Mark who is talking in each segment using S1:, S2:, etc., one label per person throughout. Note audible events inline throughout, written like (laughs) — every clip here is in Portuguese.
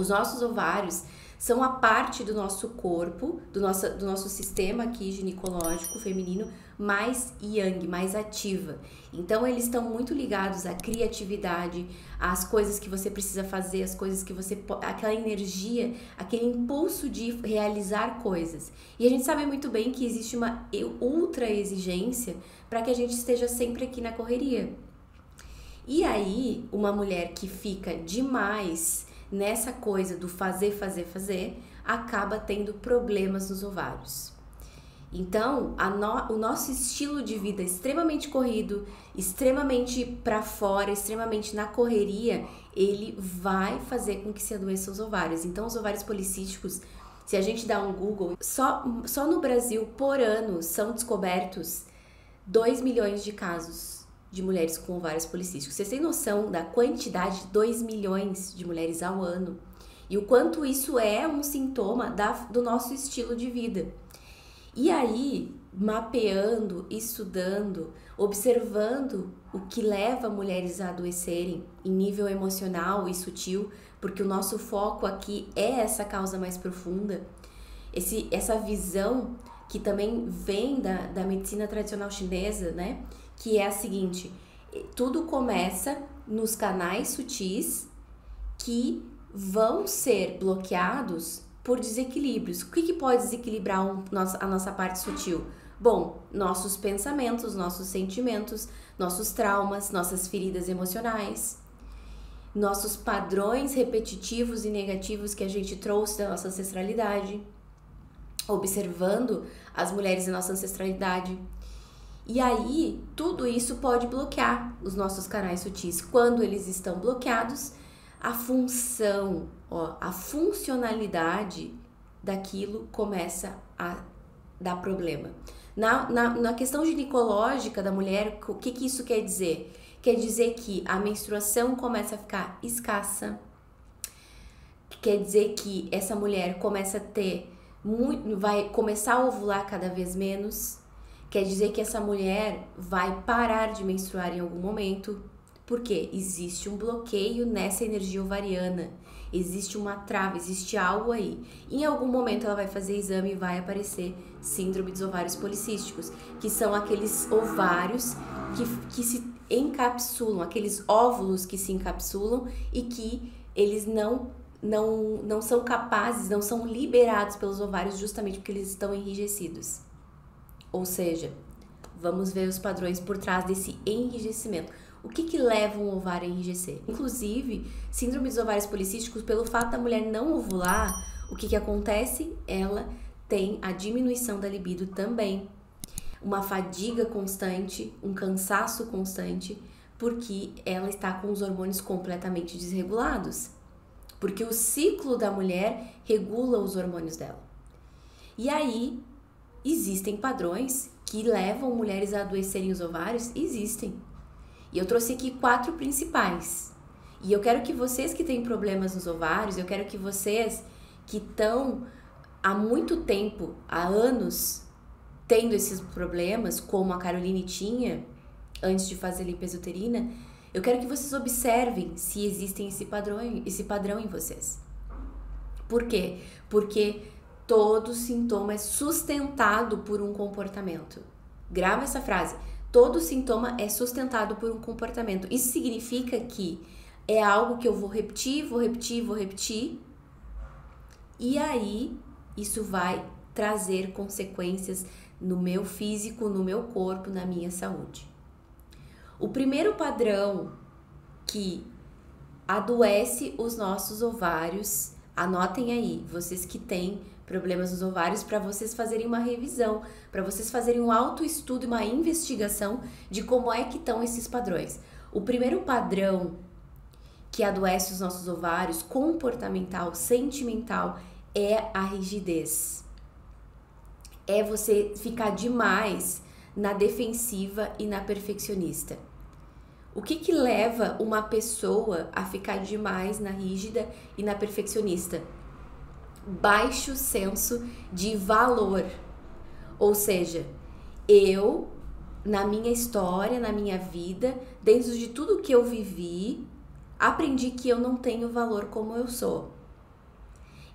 S1: Os nossos ovários são a parte do nosso corpo, do nosso, do nosso sistema aqui ginecológico feminino mais yang, mais ativa. Então eles estão muito ligados à criatividade, às coisas que você precisa fazer, às coisas que você aquela energia, aquele impulso de realizar coisas. E a gente sabe muito bem que existe uma ultra exigência para que a gente esteja sempre aqui na correria. E aí, uma mulher que fica demais nessa coisa do fazer, fazer, fazer, acaba tendo problemas nos ovários. Então, no, o nosso estilo de vida extremamente corrido, extremamente para fora, extremamente na correria, ele vai fazer com que se adoeçam os ovários. Então, os ovários policísticos, se a gente dá um Google, só, só no Brasil, por ano, são descobertos 2 milhões de casos de mulheres com ovários policísticos. Vocês têm noção da quantidade de 2 milhões de mulheres ao ano? E o quanto isso é um sintoma da, do nosso estilo de vida. E aí, mapeando, estudando, observando o que leva mulheres a adoecerem em nível emocional e sutil, porque o nosso foco aqui é essa causa mais profunda, esse, essa visão que também vem da, da medicina tradicional chinesa, né? Que é a seguinte: tudo começa nos canais sutis que vão ser bloqueados por desequilíbrios. O que, que pode desequilibrar um, a nossa parte sutil? Bom, nossos pensamentos, nossos sentimentos, nossos traumas, nossas feridas emocionais, nossos padrões repetitivos e negativos que a gente trouxe da nossa ancestralidade, observando as mulheres da nossa ancestralidade, e aí, tudo isso pode bloquear os nossos canais sutis. Quando eles estão bloqueados, a função, ó, a funcionalidade daquilo começa a dar problema. Na, na, na questão ginecológica da mulher, o que, que isso quer dizer? Quer dizer que a menstruação começa a ficar escassa, quer dizer que essa mulher começa a ter muito, vai começar a ovular cada vez menos, Quer dizer que essa mulher vai parar de menstruar em algum momento, porque existe um bloqueio nessa energia ovariana, existe uma trava, existe algo aí. Em algum momento ela vai fazer exame e vai aparecer síndrome dos ovários policísticos, que são aqueles ovários que, que se encapsulam, aqueles óvulos que se encapsulam e que eles não não, não são capazes, não são liberados pelos ovários justamente porque eles estão enrijecidos. Ou seja, vamos ver os padrões por trás desse enrijecimento. O que, que leva um ovário a enrijecer? Inclusive, síndrome dos ovários policísticos, pelo fato da mulher não ovular, o que, que acontece? Ela tem a diminuição da libido também. Uma fadiga constante, um cansaço constante, porque ela está com os hormônios completamente desregulados. Porque o ciclo da mulher regula os hormônios dela. E aí, Existem padrões que levam mulheres a adoecerem os ovários? Existem. E eu trouxe aqui quatro principais. E eu quero que vocês que têm problemas nos ovários, eu quero que vocês que estão há muito tempo, há anos, tendo esses problemas, como a Caroline tinha antes de fazer limpeza uterina, eu quero que vocês observem se existem esse padrão, esse padrão em vocês. Por quê? Porque todo sintoma é sustentado por um comportamento. Grava essa frase. Todo sintoma é sustentado por um comportamento. Isso significa que é algo que eu vou repetir, vou repetir, vou repetir. E aí isso vai trazer consequências no meu físico, no meu corpo, na minha saúde. O primeiro padrão que adoece os nossos ovários, anotem aí, vocês que têm problemas nos ovários para vocês fazerem uma revisão, para vocês fazerem um autoestudo e uma investigação de como é que estão esses padrões. O primeiro padrão que adoece os nossos ovários, comportamental, sentimental, é a rigidez. É você ficar demais na defensiva e na perfeccionista. O que que leva uma pessoa a ficar demais na rígida e na perfeccionista? baixo senso de valor. Ou seja, eu, na minha história, na minha vida, dentro de tudo que eu vivi, aprendi que eu não tenho valor como eu sou.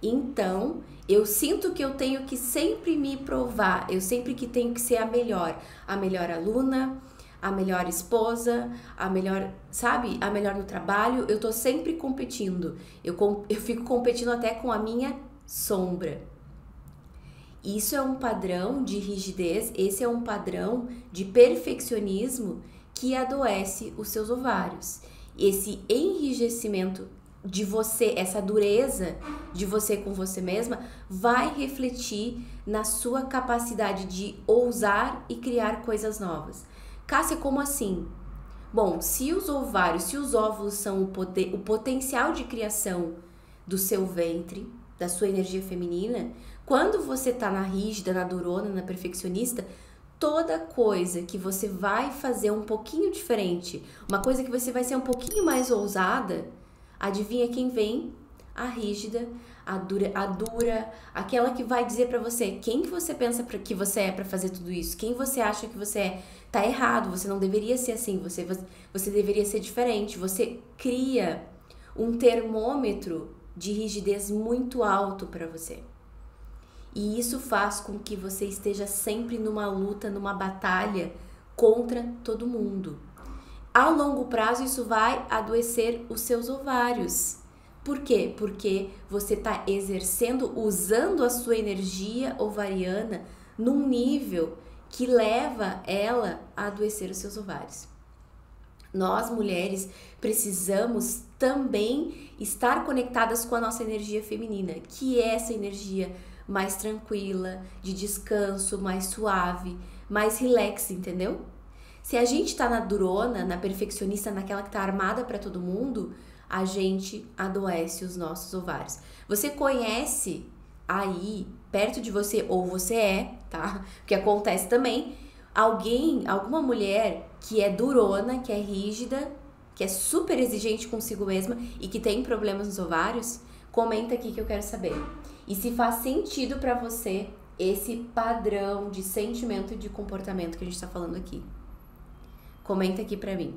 S1: Então, eu sinto que eu tenho que sempre me provar, eu sempre que tenho que ser a melhor, a melhor aluna, a melhor esposa, a melhor, sabe, a melhor no trabalho. Eu tô sempre competindo. Eu, eu fico competindo até com a minha sombra. Isso é um padrão de rigidez, esse é um padrão de perfeccionismo que adoece os seus ovários. Esse enrijecimento de você, essa dureza de você com você mesma, vai refletir na sua capacidade de ousar e criar coisas novas. Cássia, como assim? Bom, se os ovários, se os óvulos são o, poder, o potencial de criação do seu ventre, da sua energia feminina, quando você tá na rígida, na durona, na perfeccionista, toda coisa que você vai fazer um pouquinho diferente, uma coisa que você vai ser um pouquinho mais ousada, Adivinha quem vem? A rígida, a dura, a dura, aquela que vai dizer para você quem que você pensa que você é para fazer tudo isso, quem você acha que você é. Tá errado, você não deveria ser assim, você você deveria ser diferente. Você cria um termômetro de rigidez muito alto para você. E isso faz com que você esteja sempre numa luta, numa batalha contra todo mundo. A longo prazo, isso vai adoecer os seus ovários. Por quê? Porque você está exercendo, usando a sua energia ovariana num nível que leva ela a adoecer os seus ovários. Nós mulheres precisamos também estar conectadas com a nossa energia feminina, que é essa energia mais tranquila, de descanso, mais suave, mais relax, entendeu? Se a gente tá na durona, na perfeccionista, naquela que tá armada para todo mundo, a gente adoece os nossos ovários. Você conhece aí, perto de você, ou você é, tá? (laughs) Que acontece também, alguém, alguma mulher que é durona, que é rígida, que é super exigente consigo mesma e que tem problemas nos ovários, comenta aqui que eu quero saber. E se faz sentido para você esse padrão de sentimento e de comportamento que a gente tá falando aqui. Comenta aqui pra mim.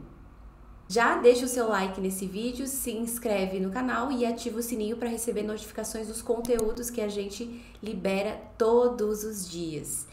S1: Já deixa o seu like nesse vídeo, se inscreve no canal e ativa o sininho para receber notificações dos conteúdos que a gente libera todos os dias.